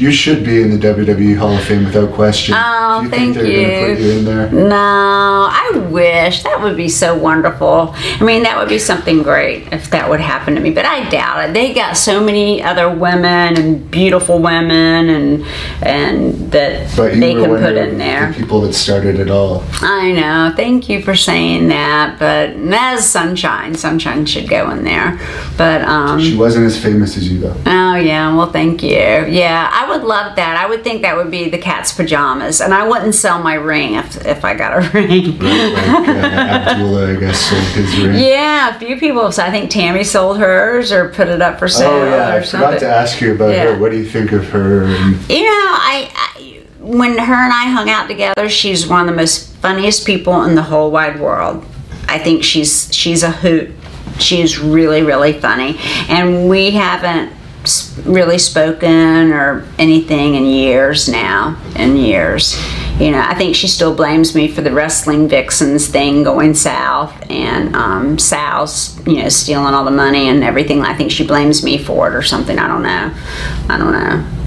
you should be in the WWE Hall of Fame without question. Oh, Do you thank think they're gonna you. put you in there? No, I wish that would be so wonderful. I mean, that would be something great if that would happen to me, but I doubt it. They got so many other women and beautiful women and and that they can put in there. the people that started it all. I know. Thank you for saying that, but that's sunshine. Sunshine should go in there. But um She wasn't as famous as you though. Oh yeah, well thank you. Yeah, I would love that. I would think that would be the cat's pajamas, and I wouldn't sell my ring if if I got a ring. Right, like uh, Abdullah, I guess, sold his ring. Yeah, a few people. have I think Tammy sold hers or put it up for sale Oh yeah, or I something. forgot to ask you about Yeah. her. What do you think of her? And You know, I, I when her and I hung out together, she's one of the most funniest people in the whole wide world. I think she's she's a hoot. She's really really funny, and we haven't s- really spoken or anything in years now. In years, you know, I think she still blames me for the wrestling vixens thing going south, and um, Sal's you know stealing all the money and everything. I think she blames me for it or something. I don't know. I don't know.